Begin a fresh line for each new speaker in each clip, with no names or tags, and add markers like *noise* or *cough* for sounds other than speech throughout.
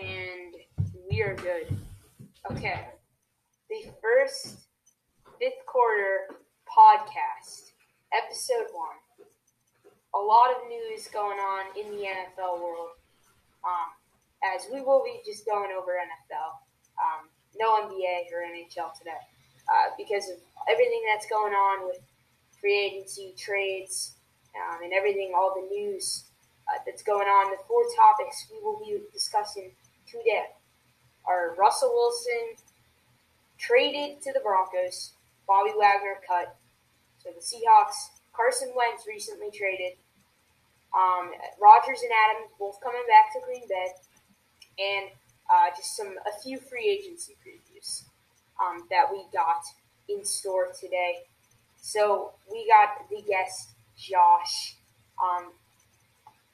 and we are good. Okay. The first fifth quarter podcast, episode one. A lot of news going on in the NFL world. Um, as we will be just going over NFL. Um, no NBA or NHL today uh, because of everything that's going on with free agency trades um, and everything, all the news uh, that's going on. The four topics we will be discussing today are Russell Wilson traded to the Broncos, Bobby Wagner cut, so the Seahawks, Carson Wentz recently traded, um, Rodgers and Adams both coming back to Green Bay, and uh, just some a few free agency previews um, that we got in store today. So we got the guest Josh. Um,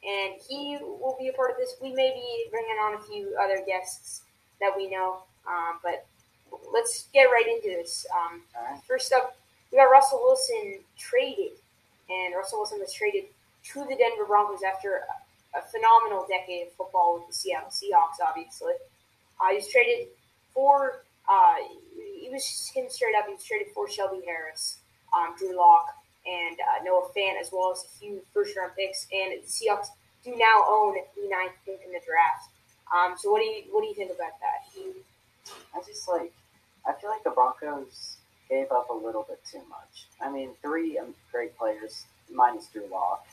and he will be a part of this. We may be bringing on a few other guests that we know, um, but let's get right into this. Um,
Alright.
First up, we got Russell Wilson traded, and Russell Wilson was traded to the Denver Broncos after a, a phenomenal decade of football with the Seattle Seahawks. Obviously, uh, he was traded for. Uh, he was just him straight up. He was traded for Shelby Harris, um, Drew Lock, and uh, Noah Fant, as well as a few first round picks. And the Seahawks do now own the ninth pick in the draft. Um, so what do you what do you think about that?
I just like, I feel like the Broncos gave up a little bit too much. I mean, three um, great players, minus Drew Lock,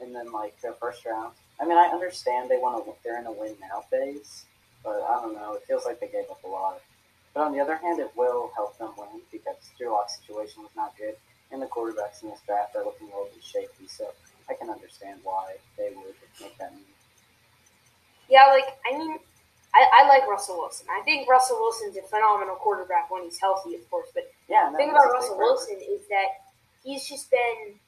and then like the first round. I mean, I understand they want to, they're in a win now phase, but I don't know. It feels like they gave up a lot. But on the other hand, it will help them win because Drew Lock's situation was not good, and the quarterbacks in this draft are looking a little bit shaky. So I can understand why they would make that move.
Yeah, like I mean, I, I like Russell Wilson. I think Russell Wilson's a phenomenal quarterback when he's healthy, of course. But
Yeah,
the thing about Russell Wilson is that he's just been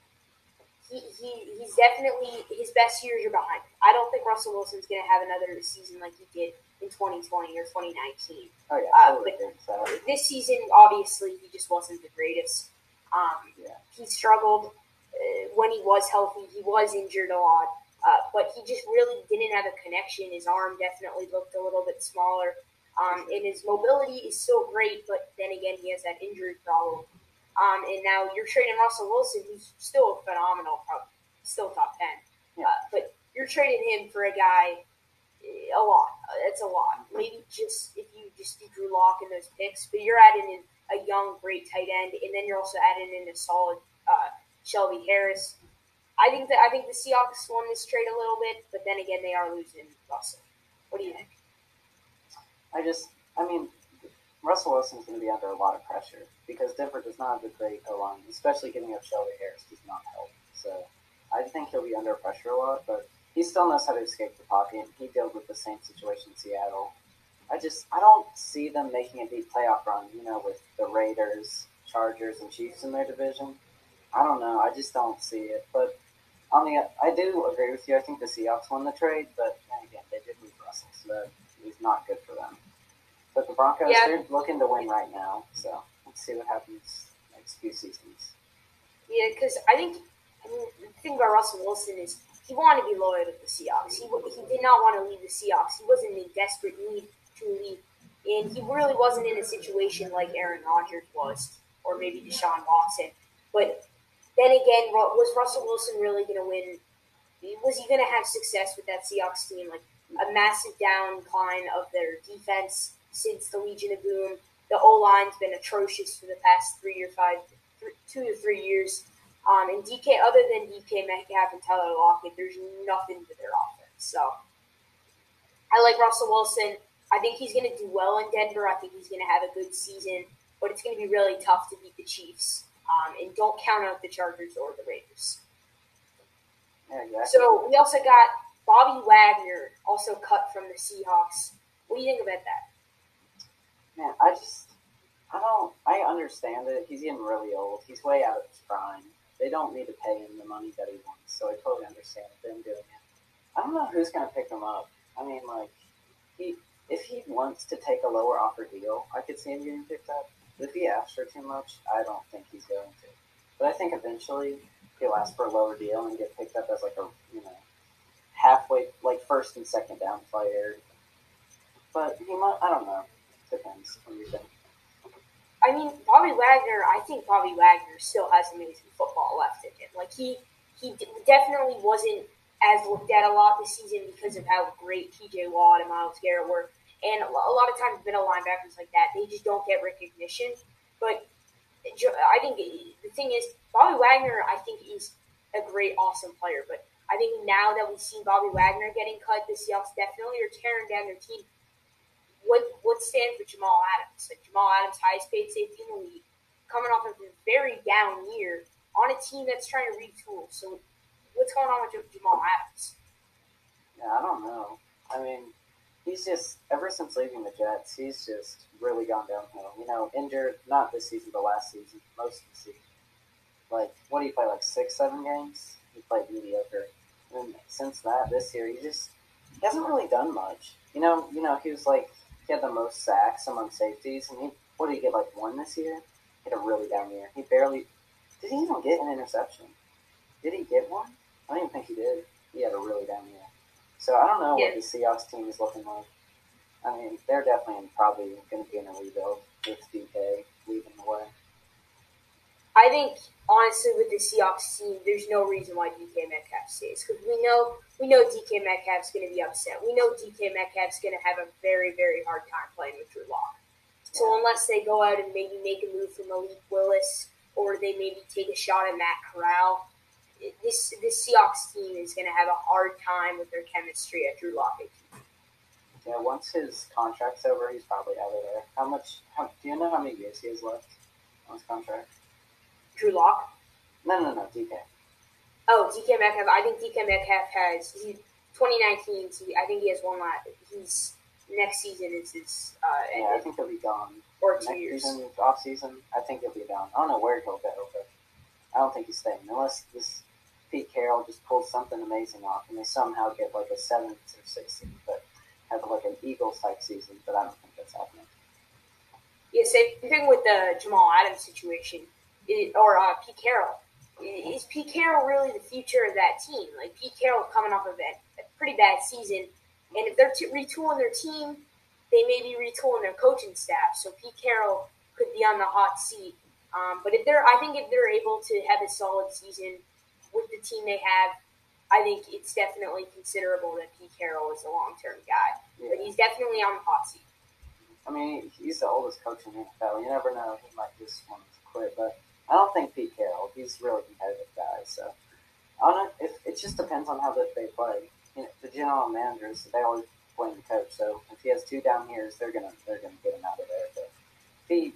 he, he he's definitely his best years are behind. him. I don't think Russell Wilson's going to have another season like he did in 2020 or 2019.
Oh yeah,
uh, but-
think so.
This season, obviously, he just wasn't the greatest. Um,
Yeah.
He struggled uh, when he was healthy. He was injured a lot, uh, but he just really didn't have a connection. His arm definitely looked a little bit smaller, um, and his mobility is still great. But then again, he has that injury problem. Um, and now you're trading Russell Wilson, who's still a phenomenal, still top ten.
Yeah.
Uh, but you're trading him for a guy eh, a lot. That's a lot. Maybe just if you just do Drew Lock in those picks, but you're adding in a young, great tight end, and then you're also adding in a solid uh, Shelby Harris. I think that I think the Seahawks won this trade a little bit, but then again, they are losing Russell. What do you think?
I just, I mean, Russell Wilson's going to be under a lot of pressure because Denver does not have a great O line, especially giving up Shelby Harris does not help. So I think he'll be under pressure a lot, but he still knows how to escape the pocket. He dealt with the same situation in Seattle. I just, I don't see them making a deep playoff run, you know, with the Raiders, Chargers, and Chiefs in their division. I don't know. I just don't see it. But on the, I do agree with you. I think the Seahawks won the trade, but then again, they did lose Russell, so that was not good for them. But the Broncos,
Yeah.
they're looking to win right now, so let's see what happens next few seasons.
Yeah, because I think I mean, the thing about Russell Wilson is he wanted to be loyal to the Seahawks. He, he did not want to leave the Seahawks. He wasn't in desperate need leave, and he really wasn't in a situation like Aaron Rodgers was, or maybe Deshaun Watson. But then again, was Russell Wilson really going to win? Was he going to have success with that Seahawks team? Like a massive downcline of their defense since the Legion of Boom. The O line's been atrocious for the past three or five, two to three years. Um, and DK, other than DK Metcalf and Tyler Lockett, there's nothing to their offense. So I like Russell Wilson. I think he's going to do well in Denver. I think he's going to have a good season, but it's going to be really tough to beat the Chiefs. Um, and don't count out the Chargers or the Raiders.
Yeah, exactly.
So we also got Bobby Wagner, also cut from the Seahawks. What do you think about that?
Man, I just, I don't, I understand it. He's getting really old. He's way out of his prime. They don't need to pay him the money that he wants, so I totally understand them doing it. I don't know who's going to pick him up. I mean, like, he, if he wants to take a lower offer deal, I could see him getting picked up. If he asks for too much, I don't think he's going to. But I think eventually he'll ask for a lower deal and get picked up as like a, you know, halfway, like first and second down player. but he might. I don't know. Depends. Do you think?
I mean, Bobby Wagner. I think Bobby Wagner still has amazing football left in him. Like he, he definitely wasn't as looked at a lot this season because of how great T.J. Watt and Myles Garrett were, and a lot of times middle linebackers like that they just don't get recognition. But I think the thing is, Bobby Wagner. I think is a great, awesome player, but I think now that we've seen Bobby Wagner getting cut, the Seahawks definitely are tearing down their team. What what stands for Jamal Adams? Like Jamal Adams, highest paid safety in the league, coming off of a very down year on a team that's trying to retool. So, what's going on with Jamal Adams?
Yeah, I don't know. I mean, he's just ever since leaving the Jets, he's just really gone downhill. You know, injured not this season, but last season, most of the season. Like, what do you play? Like six, seven games? He played mediocre. And since that, this year, he just he hasn't really done much. You know, you know, he was like he had the most sacks among safeties, and he what did he get like one this year? He had a really down year. He barely did he even get an interception? Did he get one? I don't even think he did. He had a really down year. So I don't know yeah. what the Seahawks team is looking like. I mean, they're definitely probably going to be in a rebuild with DK leading the way.
I think honestly, with the Seahawks team, there's no reason why DK Metcalf stays because we know we know DK Metcalf's going to be upset. We know DK Metcalf's going to have a very very hard time playing with Drew Lock. So unless they go out and maybe make a move for Malik Willis or they maybe take a shot at Matt Corral, this this Seahawks team is going to have a hard time with their chemistry at Drew Lock.
Yeah, once his contract's over, he's probably out of there. How much? How, do you know how many years he has left on his contract?
Drew Lock?
No, no, no, DK.
Oh, DK Metcalf. I think DK Metcalf has he 2019. So I think he has one last. He's next season is his. Uh,
yeah, I think he'll be gone.
Or two
next
years.
Season, off season, I think he'll be gone. I don't know where he'll go, but I don't think he's staying unless this Pete Carroll just pulls something amazing off and they somehow get like a seventh or sixth season, but have like an Eagles type season. But I don't think that's happening.
Yeah, same thing with the Jamal Adams situation or uh, Pete Carroll. Is Pete Carroll really the future of that team? Like Pete Carroll coming off of a, a pretty bad season, and if they're t- retooling their team, they may be retooling their coaching staff. So Pete Carroll could be on the hot seat. Um, but if they're, I think if they're able to have a solid season with the team they have, I think it's definitely considerable that Pete Carroll is a long term guy. Yeah. But he's definitely on the hot seat.
I mean, he's the oldest coach in the NFL. You never know; he might just want to quit. But I don't think Pete Carroll. He's a really competitive guy. So I don't know. It, it just depends on how they play. You know, the general managers they always blame the coach. So if he has two down years, they're gonna they're gonna get him out of there. But if he,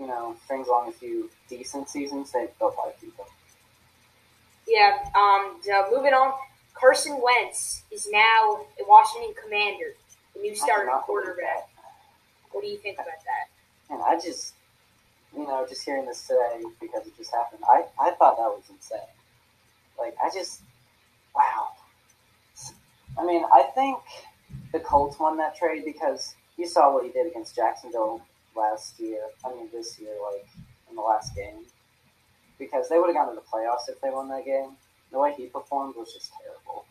you know, strings along a few decent seasons, they, they'll probably keep him.
Yeah. Um. Moving on, Carson Wentz is now a Washington Commander, the new starting quarterback. What do you think about that?
And I just you know, just hearing this today because it just happened, I, I thought that was insane. Like, I just, wow. I mean, I think the Colts won that trade because you saw what he did against Jacksonville last year. I mean, this year, like, in the last game. Because they would have gone to the playoffs if they won that game. The way he performed was just terrible.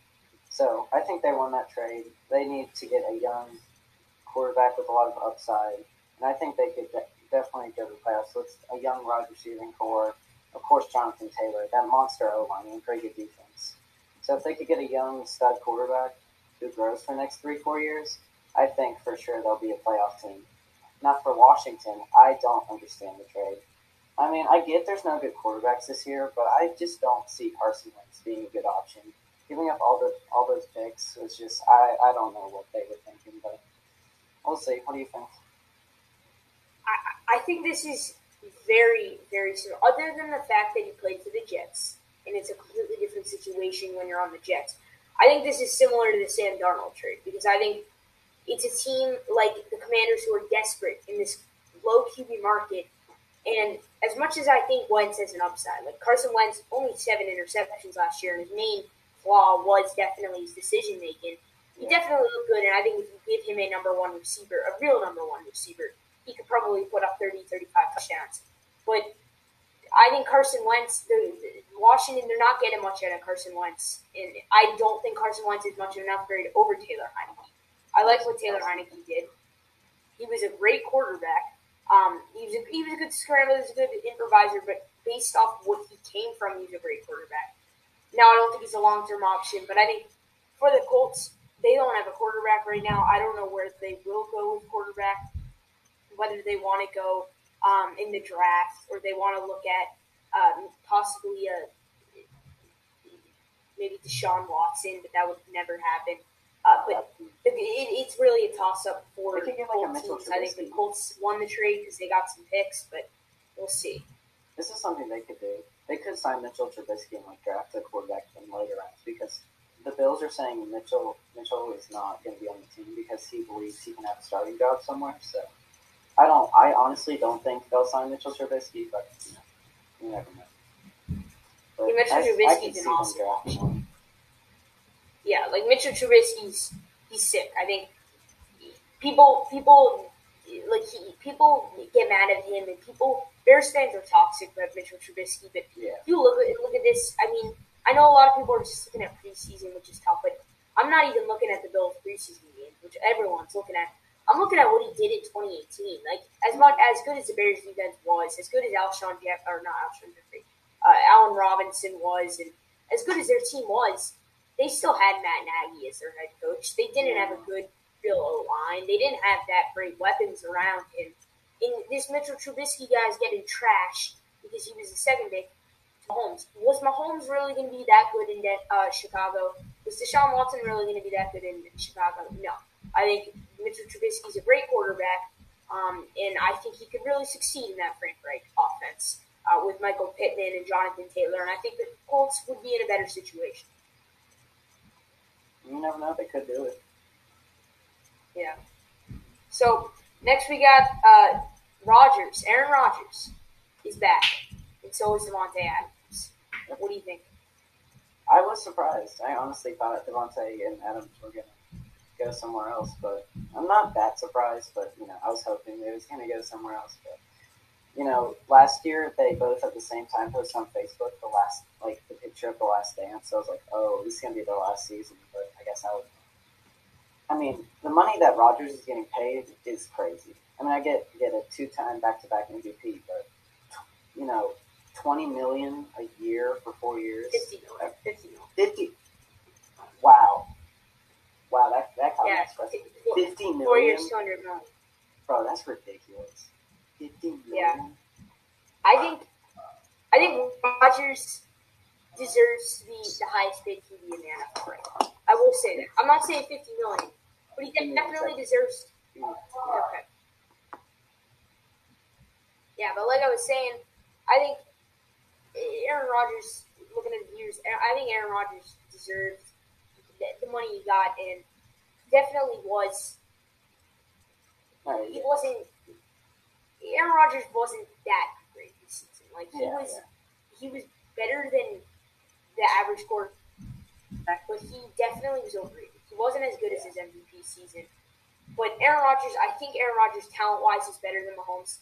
So I think they won that trade. They need to get a young quarterback with a lot of upside. And I think they could definitely go to the playoffs. It's a young wide receiving core. Of course, Jonathan Taylor, that monster O line, and great good defense. So if they could get a young stud quarterback who grows for the next three, four years, I think for sure they'll be a playoff team. Not for Washington, I don't understand the trade. I mean, I get there's no good quarterbacks this year, but I just don't see Carson Wentz being a good option. Giving up all the all those picks was just I, I don't know what they were thinking, but we'll see. What do you think?
I I think this is very, very similar. Other than the fact that he played for the Jets, and it's a completely different situation when you're on the Jets. I think this is similar to the Sam Darnold trade because I think it's a team like the Commanders who are desperate in this low QB market. And as much as I think Wentz has an upside, like Carson Wentz, only seven interceptions last year, and his main flaw was definitely his decision making. He definitely looked good, and I think if you give him a number one receiver, a real number one receiver, he could probably put up 30, 35 touchdowns. But I think Carson Wentz, the, the Washington, they're not getting much out of Carson Wentz. And I don't think Carson Wentz is much of an upgrade over Taylor Heinicke. I like what Taylor Heinicke did. He was a great quarterback. Um, he was a, he was a good scrambler, he was a good improviser, but based off what he came from, he's a great quarterback. Now, I don't think he's a long term option, but I think for the Colts, they don't have a quarterback right now. I don't know where they will go with quarterback, whether they want to go um, in the draft or they want to look at um, possibly a maybe Deshaun Watson, but that would never happen. Uh, but it, it, it's really a toss up for
get, like,
teams. I think the Colts won the trade because they got some picks, but we'll see.
This is something they could do. They could sign Mitchell Trubisky and like draft a quarterback in later rounds because the Bills are saying Mitchell Mitchell is not going to be on the team because he believes he can have a starting job somewhere. So I don't. I honestly don't think they'll sign Mitchell Trubisky, but you, know, you never know. But
Yeah, Mitchell Trubisky's an awesome. Yeah, like Mitchell Trubisky's he's sick. I think people people like he people get mad at him and people Bears fans are toxic about Mitchell Trubisky, but
Yeah,
if you look at look at this, I mean, I know a lot of people are just looking at preseason, which is tough, but I'm not even looking at the Bills preseason games, which everyone's looking at. I'm looking at what he did in 2018. Like as much as good as the Bears defense was, as good as Alshon Jeff or not Alshon Jeffery, uh, Allen Robinson was, and as good as their team was, they still had Matt Nagy as their head coach. They didn't have a good real O line. They didn't have that great weapons around him. And this Mitchell Trubisky guy is getting trashed because he was the second pick. to Mahomes was Mahomes really going to be that good in that, uh, Chicago? Was Deshaun Watson really going to be that good in Chicago? No. I think Mitchell Trubisky is a great quarterback, um, and I think he could really succeed in that Frank Reich offense uh, with Michael Pittman and Jonathan Taylor. And I think the Colts would be in a better situation.
You never know. They could do it.
Yeah. So next we got uh, Rodgers. Aaron Rodgers is back, and so is Davante Adams. What do you think?
I was surprised. I honestly thought Davante and Adams were gonna go somewhere else, but I'm not that surprised. But you know, I was hoping they was gonna go somewhere else. But you know, last year they both at the same time posted on Facebook the last like the of the last dance. So I was like, oh, this is gonna be their last season. But I guess I was. I mean, the money that Rodgers is getting paid is crazy. I mean, I get get a two time back to back MVP, but you know, twenty million a year for four years.
Fifty million. Fifty million.
Fifty. Wow. Wow, that that contract's yeah.
Four,
fifty million.
four years, two hundred million.
Bro, that's ridiculous. Fifty million.
Yeah. I think. I think Rodgers deserves to be the highest paid QB in the NFL right. I will say that. I'm not saying fifty million, but he definitely deserves. Okay. Yeah, but like I was saying, I think Aaron Rodgers, looking at the years, I think Aaron Rodgers deserved the, the money he got, and definitely was.
Alright,
He wasn't. Aaron Rodgers wasn't that great this season. Like he
Yeah,
was,
yeah.
he was better than the average score. but he definitely was overrated. He wasn't as good as his MVP season. But Aaron Rodgers, I think Aaron Rodgers, talent wise, is better than Mahomes.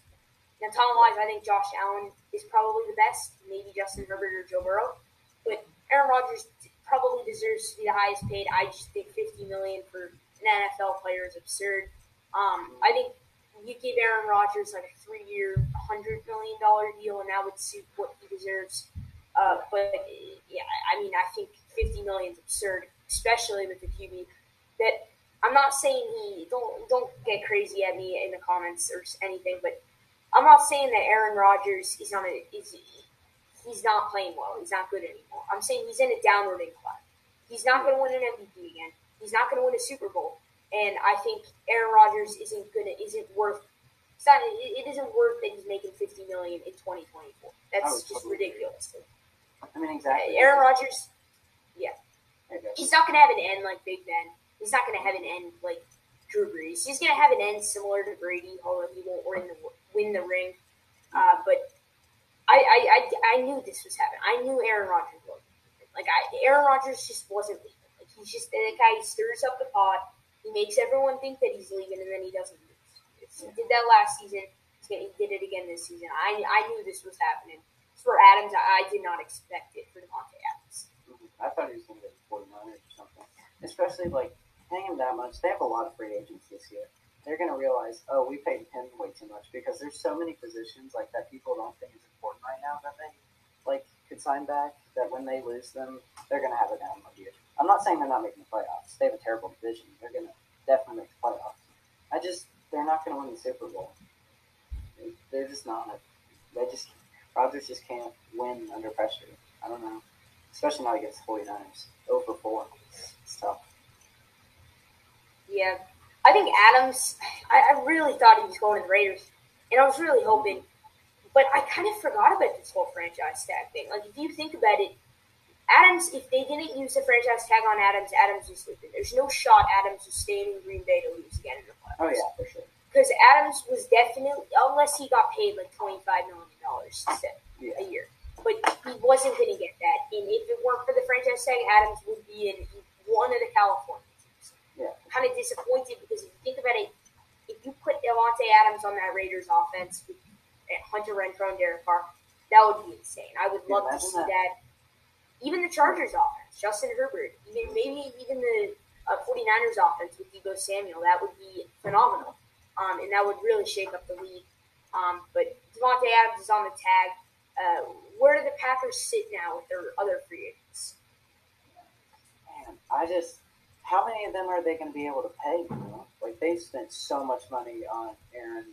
Now, talent wise, I think Josh Allen is probably the best, maybe Justin Herbert or Joe Burrow. But Aaron Rodgers probably deserves to be the highest paid. I just think fifty million for an NFL player is absurd. Um, I think you give Aaron Rodgers like a three-year, hundred million dollar deal, and that would suit what he deserves. Uh, but yeah, I mean, I think fifty million is absurd, especially with the QB. That I'm not saying he don't don't get crazy at me in the comments or anything, but I'm not saying that Aaron Rodgers is on a is he's not playing well. He's not good anymore. I'm saying he's in a downward incline. He's not going to win an MVP again. He's not going to win a Super Bowl. And I think Aaron Rodgers isn't gonna isn't worth. It's not, it, it isn't worth that he's making 50 million in 2024. That's just
totally agree.
ridiculous.
I mean, exactly.
Aaron Rodgers,
yeah,
he's not going to have an end like Big Ben. He's not going to have an end like Drew Brees. He's going to have an end similar to Brady, although he won't win the win the ring. Uh, but I, I, I, I knew this was happening. I knew Aaron Rodgers was like I, Aaron Rodgers just wasn't leaving. Like he's just the guy. He stirs up the pot. He makes everyone think that he's leaving, and then he doesn't. lose. He did that last season. He did it again this season. I, I knew this was happening. For Adams, I, I did not expect it for Davante Adams.
I thought he was going to to 49ers or something. Especially, like, paying him that much. They have a lot of free agents this year. They're going to realize, oh, we paid him way too much because there's so many positions like that people don't think is important right now that they like could sign back. That when they lose them, they're going to have a downward year. I'm not saying they're not making the playoffs. They have a terrible division. They're going to definitely make the playoffs. I just they're not going to win the Super Bowl. They're just not. They just Rodgers just can't win under pressure. I don't know, especially not against the 49ers. Over four, it's tough.
Yeah, I think Adams. I, I really thought he was going to the Raiders, and I was really hoping, but I kind of forgot about this whole franchise tag thing. Like, if you think about it, Adams. If they didn't use the franchise tag on Adams, Adams is sleeping. There's no shot Adams is staying in Green Bay to lose again in the playoffs.
Oh yeah, for sure.
because Adams was definitely, unless he got paid like twenty five million dollars
Yeah.
a year, but he wasn't going to get that. And if it weren't for the franchise tag, Adams would be in one of the California teams.
Yeah.
Kind of disappointed because if you think about it, if you put Davante Adams on that Raiders offense with Hunter Renfrow and Derek Carr, that would be insane. I would love to see
that.
that. Even the Chargers offense, Justin Herbert, even maybe even the uh, 49ers offense with Deebo Samuel, that would be phenomenal. Um, and that would really shake up the league. Um, but Davante Adams is on the tag. Uh, where do the Packers sit now with their other free agents?
I just how many of them are they going to be able to pay? Like they've spent so much money on Aaron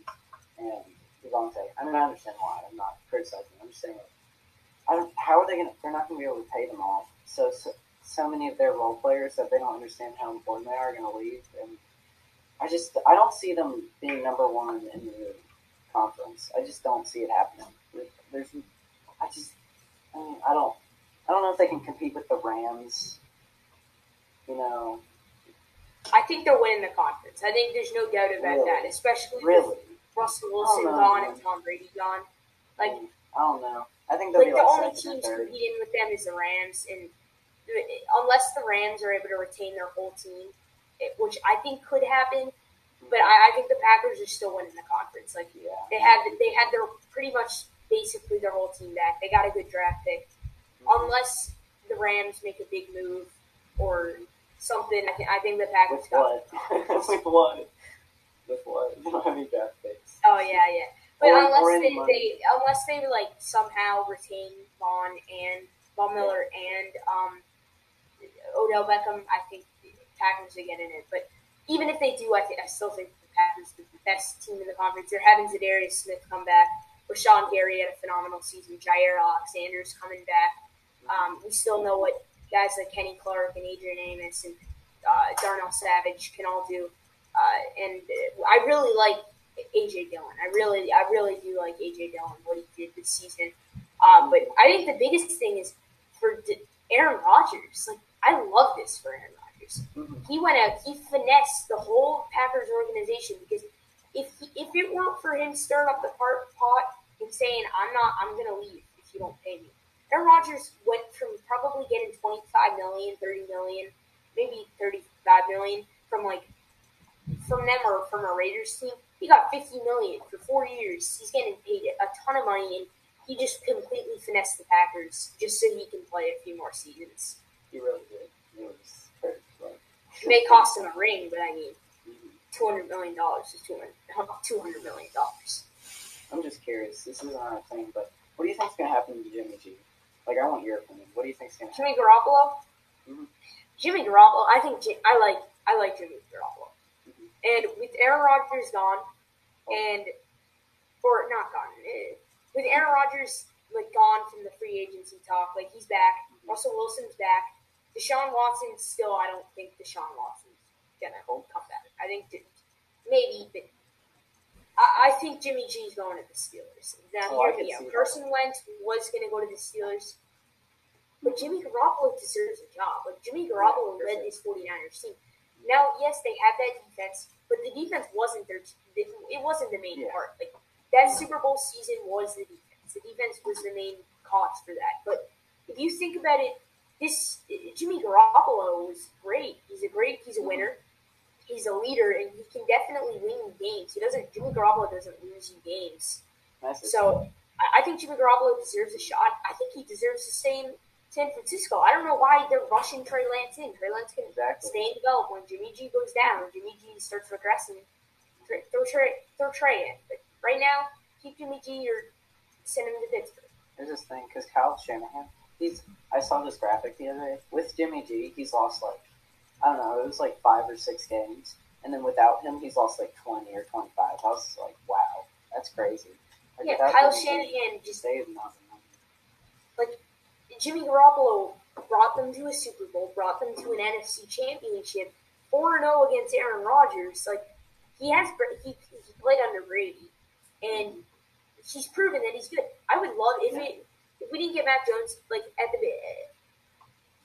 and Davante. I mean, I understand why. I'm not criticizing. I'm just saying, I don't. How are they going to? They're not going to be able to pay them all. So, so so many of their role players that they don't understand how important they are are going to leave, and I just I don't see them being number one in the conference. I just don't see it happening. There's, I just, I mean, I don't, I don't know if they can compete with the Rams. You know,
I think they're winning the conference. I think there's no doubt about
Really?
that, especially
really,
with Russell Wilson gone and Tom Brady gone. Like,
I don't know. I think
like
be
the
like
only teams competing with them is the Rams, and unless the Rams are able to retain their whole team, it, which I think could happen, but I, I think the Packers are still winning the conference. Like
Yeah.
they had, they had their pretty much basically their whole team back. They got a good draft pick, unless the Rams make a big move or something. I, th- I think the Packers
With
got.
what? *laughs* With what? With what? Don't have any draft picks.
Oh yeah, yeah. But
Or-
unless
or
they, they unless they like somehow retain Von and Von Miller and um, Odell Beckham, I think the Packers are getting it. But even if they do, I think I still think the Packers are the best team in the conference. They're having Za'Darius Smith come back. Rashan Gary had a phenomenal season. Jaire Alexander's coming back. Um, we still know what guys like Kenny Clark and Adrian Amos and uh, Darnell Savage can all do. Uh, and I really like AJ Dillon. I really, I really do like AJ Dillon what he did this season. Uh, but I think the biggest thing is for Aaron Rodgers. Like I love this for Aaron. He went out, he finessed the whole Packers organization because if he, if it weren't for him stirring up the pot and saying I'm not, I'm gonna leave if you don't pay me. Aaron Rodgers went from probably getting 25 million, 30 million, maybe 35 million from like from them or from a Raiders team. He got 50 million for four years. He's getting paid a ton of money, and he just completely finessed the Packers just so he can play a few more seasons.
He really did. It was.
It may cost him a ring, but I mean,
Mhm.
200 million dollars is 200 200 million dollars.
I'm just curious. This isn't a thing, but what do you think's going to happen to Jimmy G? Like, I want your opinion. What do you think's going to happen?
Jimmy Garoppolo.
Mhm.
Jimmy Garoppolo. I think I like I like Jimmy Garoppolo.
Mhm.
And with Aaron Rodgers gone, and or not gone, eh, with Aaron Rodgers like gone from the free agency talk, like he's back. Russell Wilson's back. Deshaun Watson still. I don't think Deshaun Watson's gonna come back. I think that maybe, but I, I think Jimmy G's going to the Steelers. Now
Oh, I
hear
could
me out.
that.
Carson Wentz was gonna go to the Steelers. But Jimmy Garoppolo deserves a job. Like Jimmy Garoppolo
Yeah,
led this 49ers team. Now, yes, they have that defense, but the defense wasn't their. It wasn't the main
Yeah.
part. Like that Super Bowl season was the defense. The defense was the main cause for that. But if you think about it, this Jimmy Garoppolo is great. He's a great. He's a winner. He's a leader, and he can definitely win games. He doesn't. Jimmy Garoppolo doesn't lose you games. So I, I think Jimmy Garoppolo deserves a shot. I think he deserves the same San Francisco. I don't know why they're rushing Trey Lance in. Trey Lance can
Exactly.
stay and develop when Jimmy G goes down, when Jimmy G starts regressing. Throw, Trey, throw Trey in. But right now, keep Jimmy G or send him to Pittsburgh.
There's this thing because Kyle Shanahan, he's. I saw this graphic the other day with Jimmy G. He's lost like, I don't know, it was like five or six games, and then without him, he's lost like twenty or twenty five. I was like, wow, that's crazy. Like,
Yeah, Kyle Shanahan just
they have nothing.
Like Jimmy Garoppolo brought them to a Super Bowl, brought them to an NFC Championship, four and zero against Aaron Rodgers. Like he has, he, he played under Brady, and he's proven that he's good. I would love if it we didn't get Mac Jones like at the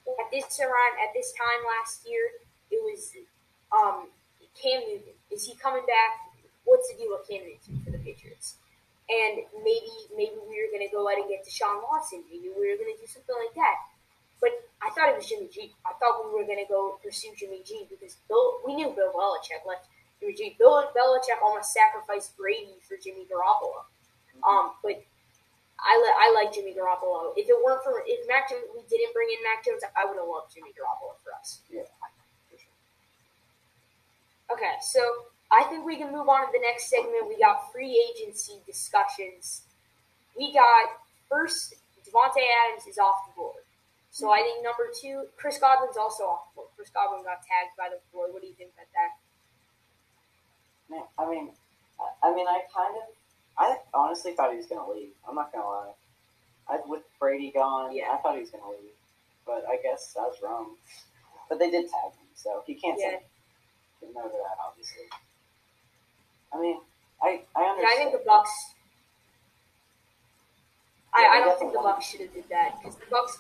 at this around at this time last year. It was um, Cam Newton. Is he coming back? What's the deal with Cam Newton for the Patriots? And maybe maybe we were gonna go out and get Deshaun Watson. Maybe we were gonna do something like that. But I thought it was Jimmy G. I thought we were gonna go pursue Jimmy G because Bill we knew Bill Belichick left Jimmy G. Bill Belichick almost sacrificed Brady for Jimmy Garoppolo. Um, but I, li- I like Jimmy Garoppolo. If it weren't for if Mac Jones, we didn't bring in Mac Jones, I would have loved Jimmy Garoppolo for us.
Yeah.
Okay, so I think we can move on to the next segment. We got free agency discussions. We got first Davante Adams is off the board. So I think number two, Chris Godwin's also off the board. Chris Godwin got tagged by the board. What do you think about that?
I mean, I, I mean, I kind of, I honestly thought he was gonna leave. I'm not gonna lie. I with Brady gone,
Yeah.
I thought he was gonna leave, but I guess I was wrong. But they did tag him, so he can't
Yeah.
say no to that. Obviously, I mean, I I
Yeah,
understand.
I think the Bucs. I,
Yeah,
I don't think the Bucs should have did that because the Bucs.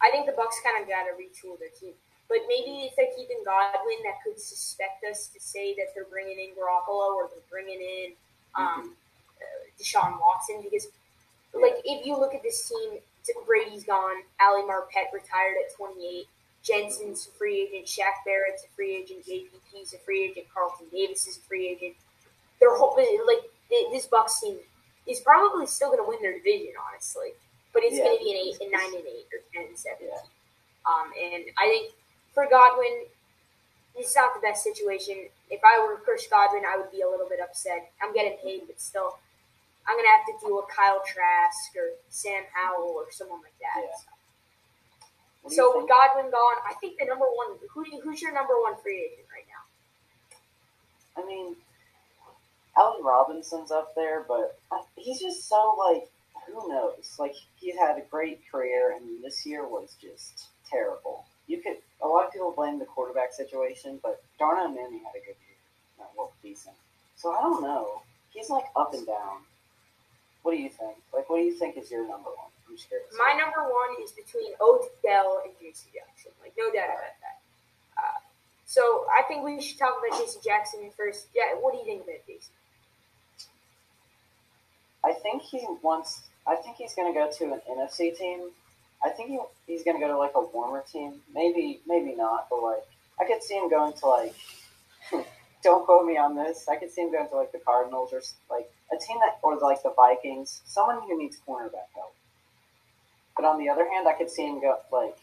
I think the Bucs kind of got to retool their team. But maybe if they're keeping Godwin, that could suspect us to say that they're bringing in Garoppolo or they're bringing in um, uh, Deshaun Watson because, like, if you look at this team, Brady's gone, Ali Marpet retired at 28, Jensen's a free agent, Shaq Barrett's a free agent, JPP's a free agent, Carlton Davis is a free agent. They're hoping like this Bucs team is probably still going to win their division, honestly, but it's
Yeah.
going to be an eight, and nine and eight or ten and seven.
Yeah.
Um, and I think for Godwin, it's not the best situation. If I were Chris Godwin, I would be a little bit upset. I'm getting paid, but still, I'm gonna have to deal with Kyle Trask or Sam Howell or someone like that.
Yeah. What do you
So with Godwin gone, I think the number one. Who do you, who's your number one free agent right now?
I mean, Allen Robinson's up there, but he's just so like, who knows? Like he had a great career, and this year was just terrible. You could a lot of people blame the quarterback situation, but Darnell Mooney had a good year, uh, well, decent. So I don't know. He's like up and down. What do you think? Like, what do you think is your number one? I'm just curious.
My number one is between Odell and J.C. Jackson. Like no doubt about that. Uh, so I think we should talk about J.C. Jackson first. Yeah, what do you think about J.C.?
I think he wants. I think he's going to go to an NFC team. I think he, he's going to go to like a warmer team. Maybe, maybe not. But like, I could see him going to like. *laughs* don't quote me on this. I could see him going to like the Cardinals or like a team that, or like the Vikings. Someone who needs cornerback help. But on the other hand, I could see him go like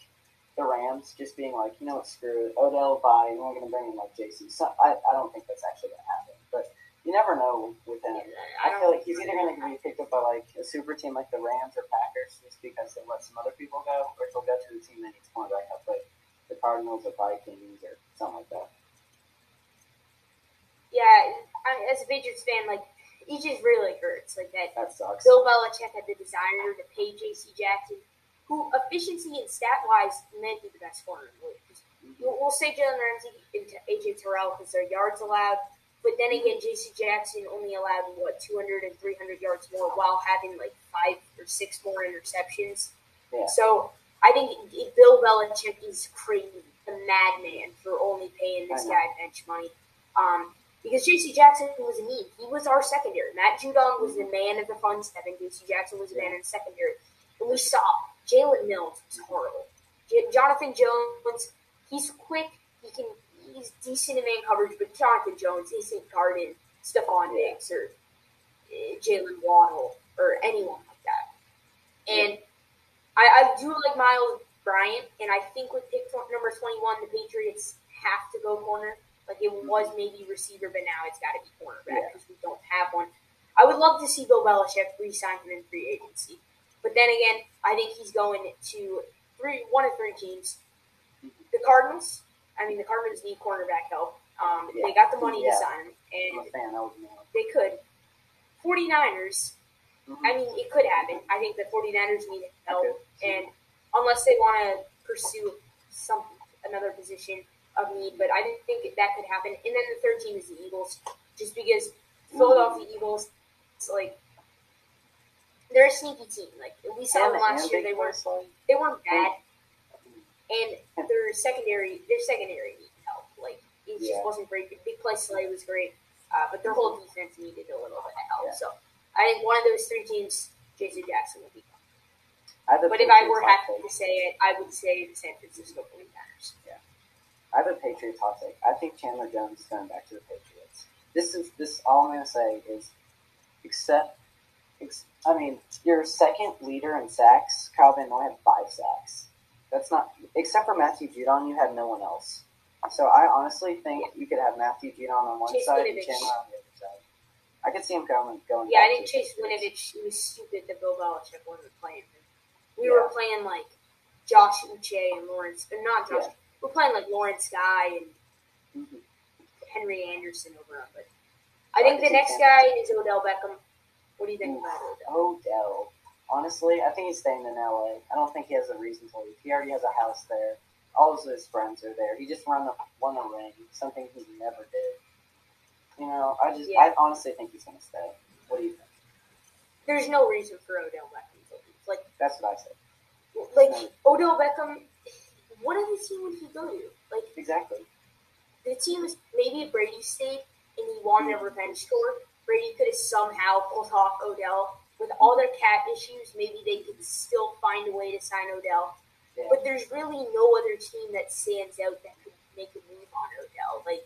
the Rams, just being like, you know what, screw it, Odell, bye. We're going to bring in like JC. So I, I don't think that's actually going to happen. But you never know with him. I feel like he's either going to be picked up by like a super team like the Rams or Packers just because they let some other people go, or he'll go to a team that needs cornerback help, like the Cardinals or Vikings or something like that.
Yeah, I as a Patriots fan, like it just really hurts. Like that,
That sucks.
Bill Belichick had the desire to pay J.C. Jackson, who efficiency and stat wise may be the best corner in the league. We'll say Jalen Ramsey and AJ Terrell because their yards allowed, but then again, J.C. Jackson only allowed what 200 and 300 yards more while having like five or six more interceptions.
Yeah.
So I think Bill Belichick is crazy, a madman for only paying this guy bench money. Um, because J.C. Jackson was a need. He was our secondary. Matt Judon was the man of the front seven. J.C. Jackson was the man in the secondary. And we saw Jalen Mills was horrible. J- Jonathan Jones, he's quick. He can. He's decent in man coverage, but Jonathan Jones isn't guarding Stefon Diggs or uh, Jaylen Waddle or anyone like that. And I, I do like Myles Bryant, and I think with pick number 21, the Patriots have to go corner. Like it was maybe receiver, but now it's got to be cornerback
Yeah.
because we don't have one. I would love to see Bill Belichick re-sign him in free agency, but then again, I think he's going to three, one of three teams. The Cardinals. I mean, the Cardinals need cornerback help. Um, They got the money
Yeah.
to sign him,
I'm
and
a fan. That would be
they could. 49ers.
Mhm.
I mean, it could happen. I think the 49ers need help,
Okay.
and unless they want to pursue some another position of need, but I didn't think that could happen. And then the third team is the Eagles, just because Philadelphia Eagles, it's like they're a sneaky team. Like we saw them last year,
they
weren't they weren't bad, and their secondary their secondary needed help. Like it just
Yeah.
wasn't great. Big play Slay was great, uh, but their whole defense needed a little bit of help.
Yeah.
So I think one of those three teams, J.C. Jackson will be. But if I were happy to say it, I would say the San Francisco 49ers.
I have a Patriots hot take. I think Chandler Jones is going back to the Patriots. This is this. All I'm going to say is, except, ex, I mean, your second leader in sacks, Kyle Van Noy had five sacks. That's not except for Matthew Judon. You had no one else. So I honestly think you could have Matthew Judon on one
Chase
side and Chandler on the other side. I could see him going going.
Yeah, I
to
Chase. Winovich. It was stupid that Bill Belichick wasn't playing him. We
Yeah.
were playing like Josh Uche and Lawrence, or not Josh.
Yeah.
We're playing like Lawrence Guy and. Henry Anderson over him. But I think
I
the next guy is Odell Beckham. What do you think about Odell?
Odell. Honestly, I think he's staying in LA. I don't think he has a reason to leave. He already has a house there. All of his friends are there. He just won a, won a ring, something he never did. You know, I just,
Yeah.
I honestly think he's going to stay. What do you think?
There's no reason for Odell Beckham to leave. Like,
That's what I said.
like Odell Beckham. What other team would he go to? Like,
Exactly.
the team is maybe if Brady stayed and he won a revenge tour, Brady could have somehow pulled off Odell. With all their cap issues, maybe they could still find a way to sign Odell.
Yeah.
But there's really no other team that stands out that could make a move on Odell. Like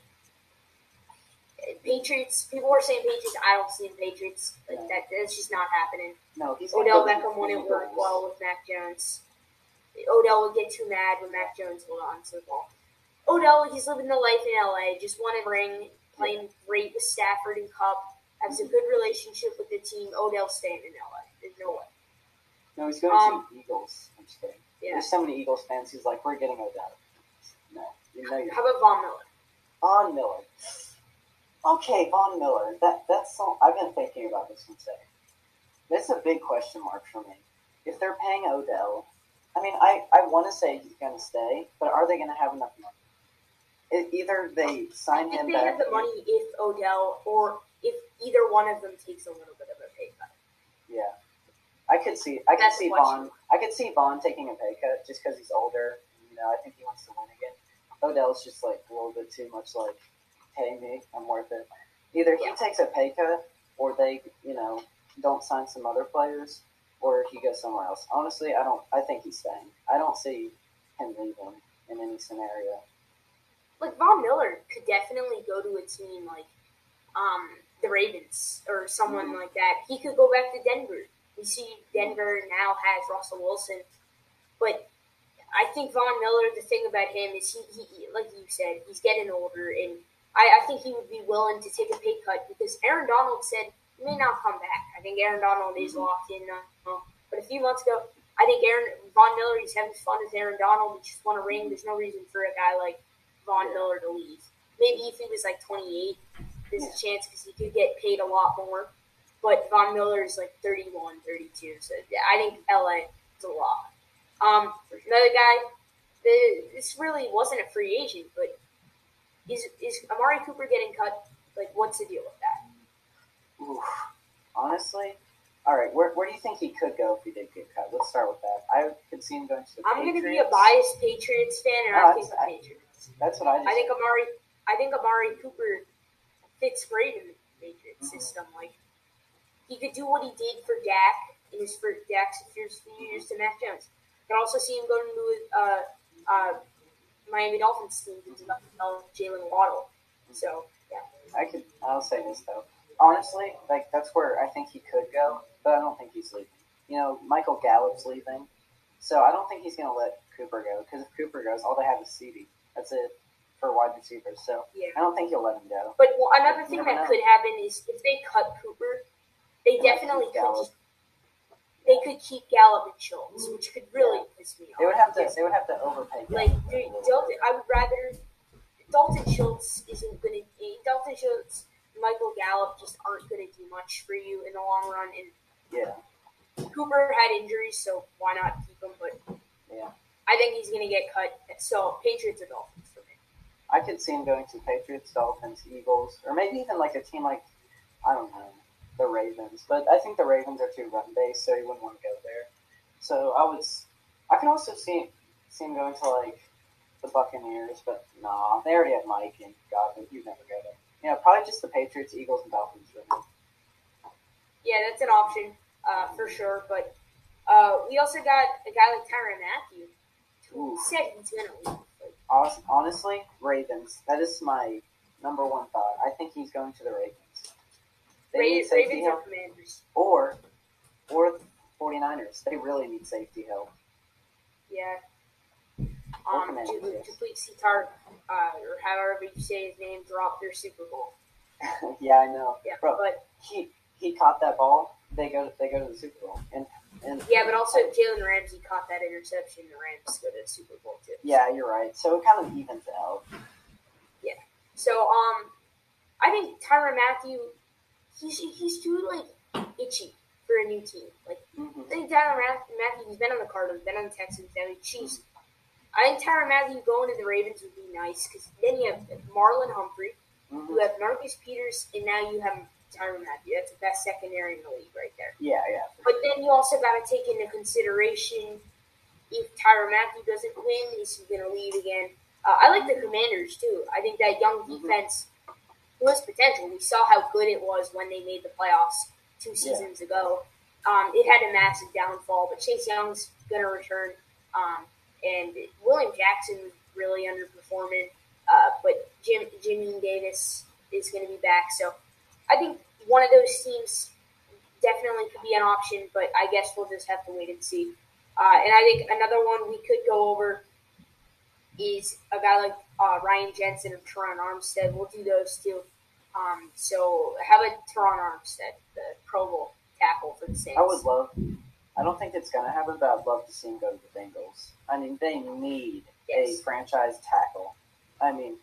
Patriots, people are saying Patriots. I don't see the Patriots. Like
No.
that, that's just not happening.
No, he's
Odell Beckham wouldn't work well with Mac Jones. Odell would get too mad when Mac Jones hold on to the ball. Odell, he's living the life in LA, just won a ring, playing great with Stafford and Kupp, has a good relationship with the team. Odell staying in LA. There's no way.
No, he's going
Um,
to the Eagles. I'm just kidding.
Yeah.
There's so many Eagles fans who's like, we're getting Odell. No, you know you're
How about Von Miller?
Von Miller. Okay, Von Miller. That that's so, I've been thinking about this one today. That's a big question mark for me. If they're paying Odell, I mean, I, I want to say he's going to stay, but are they going to have enough money? It, either they sign him
they
back.
have the money if Odell or if either one of them takes a little bit of a pay cut.
Yeah, I could see. I could
That's
see Von. I could see Von taking a pay cut just because he's older. You know, I think he wants to win again. Odell's just like a little bit too much. Like, pay me, I'm worth it. Either he
Yeah.
takes a pay cut, or they, you know, don't sign some other players, or he goes somewhere else. Honestly, I don't. I think he's staying. I don't see him leaving in any scenario.
Like Von Miller could definitely go to a team like um, the Ravens or someone
Mhm.
like that. He could go back to Denver. We see Denver now has Russell Wilson, but I think Von Miller. The thing about him is he, he like you said, he's getting older, and I, I think he would be willing to take a pay cut because Aaron Donald said may not come back. I think Aaron Donald is locked in now. But a few months ago, I think Aaron Von Miller. is having fun with Aaron Donald. He just won a ring. There's no reason for a guy like Von. Miller to leave. Maybe if he was like 28, there's a chance because he could get paid a lot more. But Von Miller is like 31, 32. So I think LA is a lot. Um, another guy, the, this really wasn't a free agent, but is is Amari Cooper getting cut? Like, what's the deal with that?
Oof. Honestly, all right. Where, where do you think he could go if he did get cut? Let's start with that. I could see him going to the
I'm going to be a biased Patriots fan, and
No,
I think the
I-
Patriots.
That's what I just.
I think Amari, I think Amari Cooper fits great in the Patriots
Mhm.
system. Like he could do what he did for Dak in his first Dak's first few years to Mac Jones. I can also see him going to uh, uh, Miami Dolphins team to develop Jaylen Waddle. So yeah,
I could. I'll say this though. Honestly, like that's where I think he could go, but I don't think he's leaving. You know, Michael Gallup's leaving, So I don't think he's going to let Cooper go because if Cooper goes, all they have is CeeDee. That's it for wide receivers. So
Yeah.
I don't think he'll let him go.
But well, another thing that
know.
could happen is if they cut Cooper, they definitely could.
Gallup.
They could keep Gallup and Schultz, which could really piss me off.
They would have to. They would have to overpay.
like
Gallup a
dude, Dalton. I would rather Dalton Schultz isn't gonna. Dalton Schultz, Michael Gallup just aren't gonna do much for you in the long run. And
Yeah.
Cooper had injuries, so why not keep him? But
Yeah.
I think he's gonna get cut. So Patriots or Dolphins for me.
I could see him going to Patriots, Dolphins, Eagles, or maybe even like a team like I don't know, the Ravens. But I think the Ravens are too run based, so he wouldn't want to go there. So I would. I can also see see him going to like the Buccaneers, but nah, they already have Mike and Godwin. He'd never go there. Yeah, probably just the Patriots, Eagles, and Dolphins. Him.
Yeah, that's an option uh, for sure. But uh, we also got a guy like Tyrann Mathieu, who
Ooh.
said he's gonna leave.
Hon- Honestly, Ravens. That is my number one thought. I think he's going to the Ravens. They need
Ravens,
safety
Ravens or
help.
Commanders.
or or the 49ers. They really need safety help.
Yeah. Um, to, to please see Tartt, uh, or however you say his name, drop their Super Bowl. *laughs*
yeah, I know.
Yeah,
Bro,
but
he he caught that ball. They go they go to the Super Bowl. And and
yeah, but also Jalen Ramsey caught that interception. The Rams go to the Super Bowl too.
yeah, you're right. So it kind of evens out. Yeah.
So um, I think Tyrann Mathieu, he's he's too like itchy for a new team. Like
hmm
I think Tyrann Mathieu, he's been on the Cardinals, been on the Texans, now the Chiefs. I think Tyrann Mathieu going to the Ravens would be nice because then you have Marlon Humphrey,
hmm
you have Marcus Peters, and now you have Tyrann Mathieu. That's the best secondary in the league right there.
Yeah, yeah.
But then you also got to take into consideration if Tyrann Mathieu doesn't win, is he going to leave again? Uh, I like the Commanders too. I think that young
Mhm.
defense was potential. We saw how good it was when they made the playoffs two
Yeah.
seasons ago. Um, it had a massive downfall, but Chase Young's going to return. Um, and William Jackson was really underperforming. Uh, but Jim Jimmy Davis is going to be back. So I think one of those teams definitely could be an option, but I guess we'll just have to wait and see. Uh, and I think another one we could go over is a guy like uh, Ryan Jensen of Terron Armstead. We'll do those two. Um, so how about Terron Armstead, the Pro Bowl tackle for the Saints?
I would love. I don't think it's gonna happen, but I'd love to see him go to the Bengals. I mean, they need
Yes.
a franchise tackle. I mean,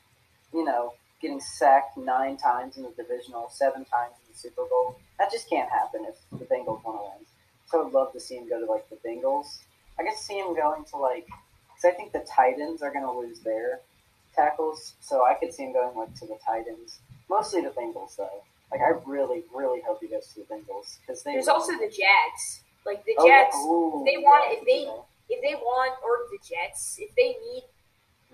you know, getting sacked nine times in the divisional, seven times in the Super Bowl. That just can't happen if the Bengals want to win. So I'd love to see him go to like the Bengals. I could see him going to like, because I think the Titans are going to lose their tackles. So I could see him going like to the Titans, mostly the Bengals though. Like I really, really hope he goes to the Bengals because they.
There's also the Jags. Like the
Oh, yeah.
Jags,
Ooh,
they want-
yeah,
if they-
yeah.
if they want, or the Jets, if they need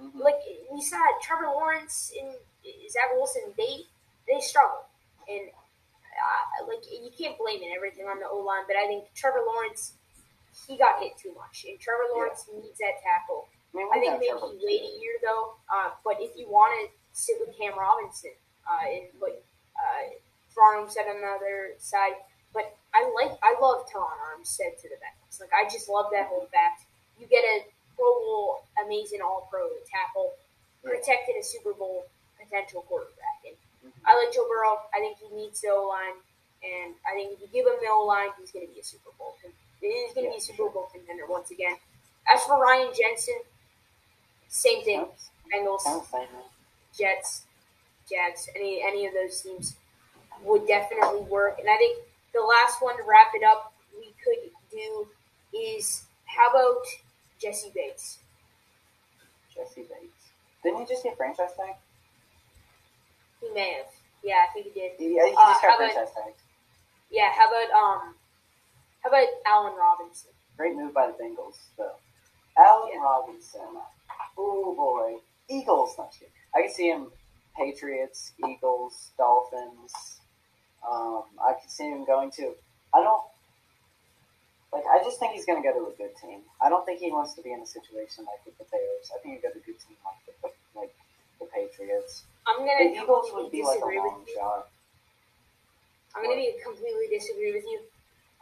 Mhm.
like we saw Trevor Lawrence and Zach Wilson, they they struggle, and uh, like you can't blame it everything on the O line. But I think Trevor Lawrence, he got hit too much, and Trevor Lawrence needs that tackle.
I,
think maybe
Trevor
he wait a year though. Uh, but if you want to sit with Cam Robinson uh, and put uh, Terron Armstead on the other side, but I like I love Terron Armstead to the Bengals. Like I just love that whole fact. You get a Pro Bowl, amazing All Pro tackle,
Yeah.
protected a Super Bowl potential quarterback, and
Mhm.
I like Joe Burrow. I think he needs the O line, and I think if you give him the O line, he's going to be a Super Bowl. He's going to
Yeah,
be a Super Bowl contender once again. As for Ryan Jensen, same thing. Bengals. Jets, Jags, any any of those teams would definitely work. And I think the last one to wrap it up we could do is how about Jessie Bates?
Jessie Bates. Didn't he just get franchise tag?
He may have. Yeah, I think he did.
Yeah, he
Uh,
just
how
got
about-
franchise tag.
Yeah, how about um how about Allen Robinson?
Great move by the Bengals, though. Allen
Yeah.
Robinson. Oh boy. Eagles. Not. I can see him Patriots, Eagles, Dolphins. Um, I could see him going to. I don't. Like, I just think he's going to go to a good team. I don't think he wants to be in a situation like with the Bears. I think he'd go to a good team like the, like the Patriots.
I'm
The
gonna
Eagles would be like a long shot.
I'm gonna be completely disagree with you.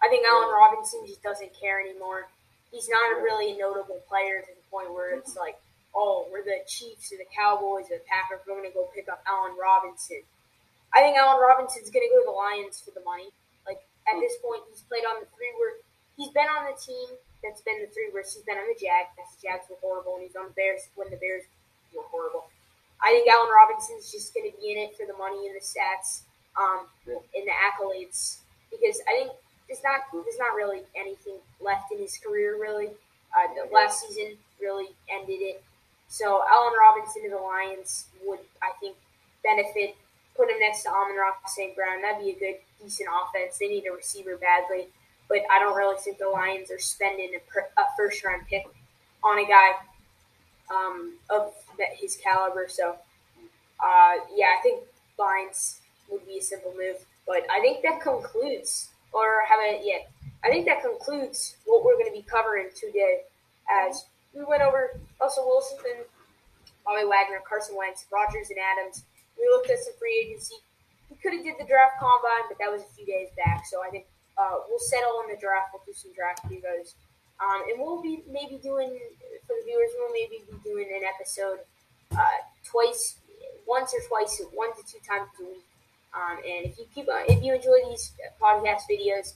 I think Allen Robinson just doesn't care anymore. he's not a really notable player to the point where it's like, oh, we're the Chiefs or the Cowboys or the Packers. We're going to go pick up Allen Robinson. I think Allen Robinson's going to go to the Lions for the money. Like at this point, he's played on the three where he's been on the team that's been the three worst. He's been on the Jags. The Jags were horrible, and he's on the Bears when the Bears were horrible. I think Allen Robinson's just going to be in it for the money and the stats, um, and the accolades because I think there's not there's not really anything left in his career really. Uh, the last season really ended it. So Allen Robinson to the Lions would I think benefit. Put him next to Amon-Ra St. Brown. That'd be a good, decent offense. They need a receiver badly, but I don't really think the Lions are spending a, per, a first round pick on a guy um, of his caliber. So, uh, yeah, I think Lions would be a simple move. But I think that concludes, or haven't yet. I think that concludes what we're going to be covering today. As we went over Russell Wilson, Bobby Wagner, Carson Wentz, Rodgers, and Adams. We looked at some free agency. We could have did the draft combine, but that was a few days back. So I think uh, we'll settle on the draft. We'll do some draft videos. Um, and we'll be maybe doing for the viewers. We'll maybe be doing an episode uh, twice, once or twice, one to two times a week. Um, and if you keep, uh, if you enjoy these podcast videos,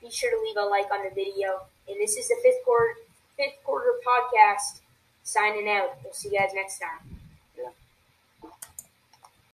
be sure to leave a like on the video. And this is the fifth quarter, fifth quarter podcast. Signing out. We'll see you guys next time.